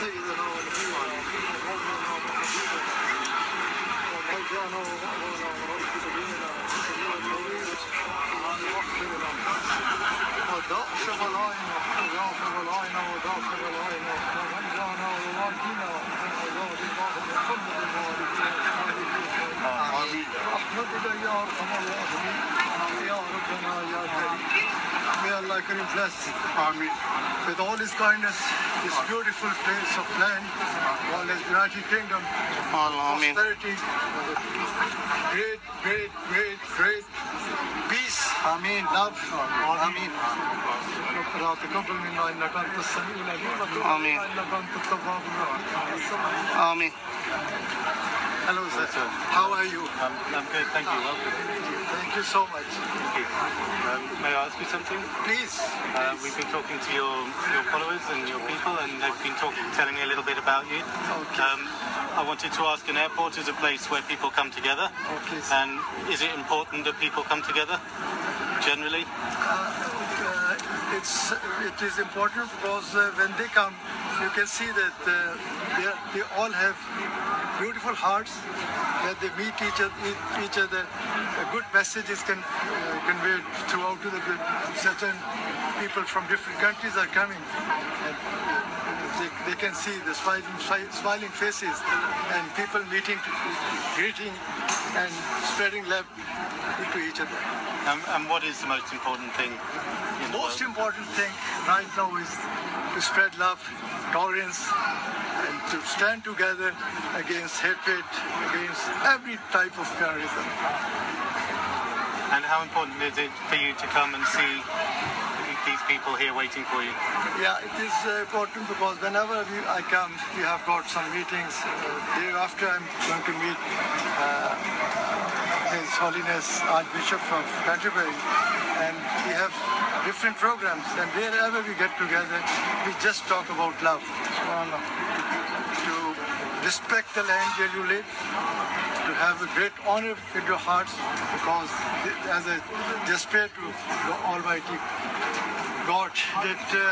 سيدنا ونبينا ومولانا وحبيبنا ومرجعنا ومأوانا ورب سبيلنا واغفر May Allah Karim bless with all His kindness, this beautiful place of land, known as United Kingdom, Amin. prosperity, great, great, great, great peace, Amin, love, Amin. ربنا تقبل منا انك انت السميع العليم وتب آمين. علينا انك انت التواب الرحيم. Amin. Hello, sir. How are you? Um, I'm good, thank you. Welcome. Thank you so much. Thank you. Um, may I ask you something? Please. Uh, we've been talking to your, your followers and your people, and they've been talking, telling me a little bit about you. Okay. Um, I wanted to ask: an airport is a place where people come together, Okay, sir. and is it important that people come together? Generally, uh, it's it is important because uh, when they come, you can see that uh, they, they all have beautiful hearts. That they meet each other, each other. A good messages can uh, conveyed throughout to the good. Certain people from different countries are coming, and they, they can see the smiling, smiling faces and people meeting, greeting, and spreading love to each other. um, and what is the most important thing the Most important thing right now is to spread love, tolerance, and to stand together against hatred, against every type of terrorism. And how important is it for you to come and see these people here waiting for you? Yeah, it is uh, important because whenever we, I come, we have got some meetings. Uh, day after, I'm going to meet uh, His Holiness Archbishop of Canterbury, and we have different programs. And wherever we get together, we just talk about love, to respect the land where you live, to have a great honor in your hearts, because as a just pray to the Almighty God that uh,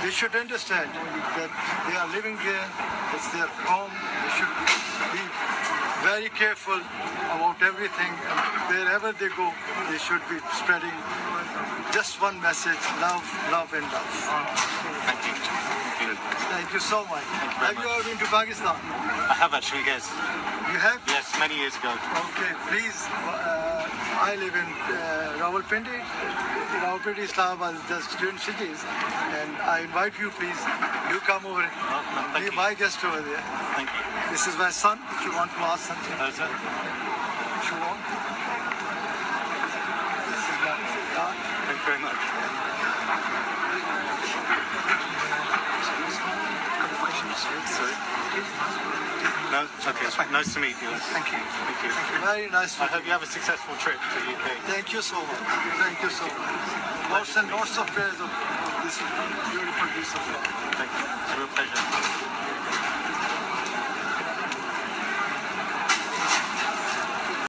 they should understand that they are living there, it's their home, they should be very careful about everything, and wherever they go, they should be spreading just one message love, love, and love. Thank you. Thank you. Thank you so much. very Have you ever been to Pakistan? I have actually, yes. You have? Yes, many years ago. Okay, please. Uh, I live in uh, Rawalpindi. Rawalpindi, Islamabad is just twin cities. And I invite you, please, you come over. Welcome. Thank Be you. my guest over there. Thank you. This is my son, if you want to ask something. Uh, sir? If you want. This is my son. Thank you very much. No, okay. Nice to meet you. Thank you. Thank you. Very nice. I hope you have a successful trip to the UK. Thank you so much. Thank you so much. Lots and lots of prayers of this beautiful piece of love. Thank you.